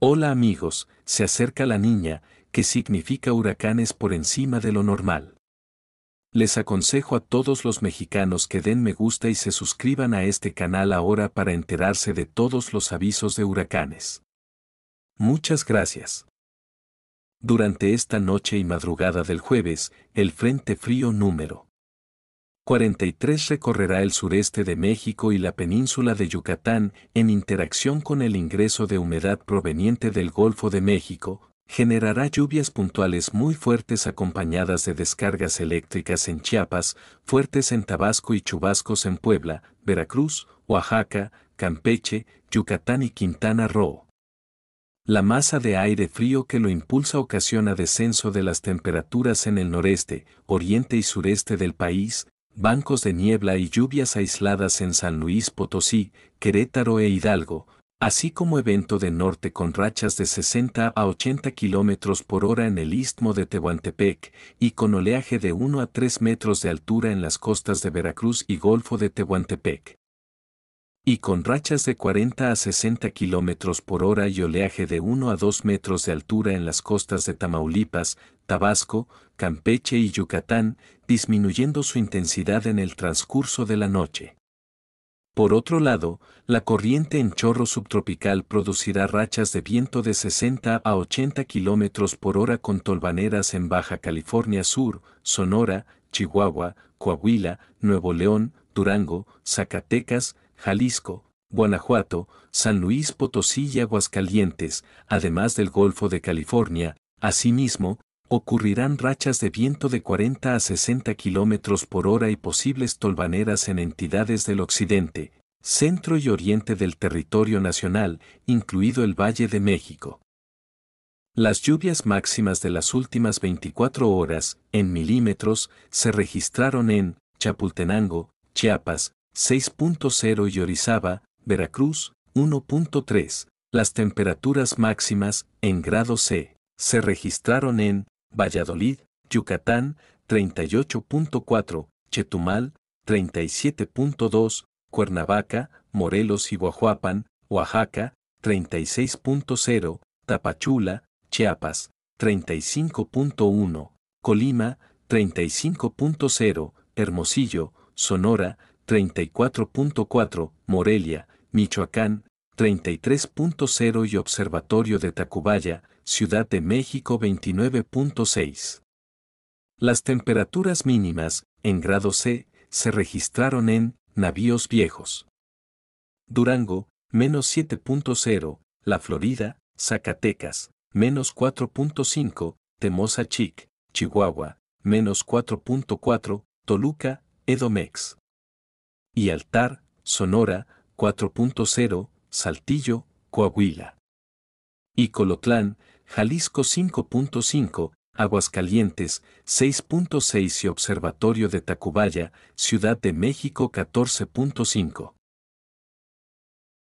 Hola amigos, se acerca la niña, que significa huracanes por encima de lo normal. Les aconsejo a todos los mexicanos que den me gusta y se suscriban a este canal ahora para enterarse de todos los avisos de huracanes. Muchas gracias. Durante esta noche y madrugada del jueves, el Frente Frío número 43 recorrerá el sureste de México y la península de Yucatán en interacción con el ingreso de humedad proveniente del Golfo de México, generará lluvias puntuales muy fuertes acompañadas de descargas eléctricas en Chiapas, fuertes en Tabasco y chubascos en Puebla, Veracruz, Oaxaca, Campeche, Yucatán y Quintana Roo. La masa de aire frío que lo impulsa ocasiona descenso de las temperaturas en el noreste, oriente y sureste del país, bancos de niebla y lluvias aisladas en San Luis Potosí, Querétaro e Hidalgo, así como evento de norte con rachas de 60 a 80 kilómetros por hora en el istmo de Tehuantepec y con oleaje de 1 a 3 metros de altura en las costas de Veracruz y Golfo de Tehuantepec. Y con rachas de 40 a 60 kilómetros por hora y oleaje de 1 a 2 metros de altura en las costas de Tamaulipas, Tabasco, Campeche y Yucatán, disminuyendo su intensidad en el transcurso de la noche. Por otro lado, la corriente en chorro subtropical producirá rachas de viento de 60 a 80 kilómetros por hora con tolvaneras en Baja California Sur, Sonora, Chihuahua, Coahuila, Nuevo León, Durango, Zacatecas, Jalisco, Guanajuato, San Luis Potosí y Aguascalientes, además del Golfo de California, asimismo, ocurrirán rachas de viento de 40 a 60 kilómetros por hora y posibles tolvaneras en entidades del occidente, centro y oriente del territorio nacional, incluido el Valle de México. Las lluvias máximas de las últimas 24 horas, en milímetros, se registraron en Chapultenango, Chiapas, 6.0 y Orizaba, Veracruz, 1.3. Las temperaturas máximas, en grado C, se registraron en Valladolid, Yucatán, 38.4, Chetumal, 37.2, Cuernavaca, Morelos y Guajuapan, Oaxaca, 36.0, Tapachula, Chiapas, 35.1, Colima, 35.0, Hermosillo, Sonora, 34.4, Morelia, Michoacán, 33.0 y Observatorio de Tacubaya, Ciudad de México 29.6. Las temperaturas mínimas, en grado C, se registraron en navíos viejos. Durango, menos 7.0, La Florida, Zacatecas, menos 4.5, Temosa Chic, Chihuahua, menos 4.4, Toluca, Edomex. Y Altar, Sonora, 4.0, Saltillo, Coahuila. Y Colotlán, Jalisco 5.5, Aguascalientes 6.6 y Observatorio de Tacubaya, Ciudad de México 14.5.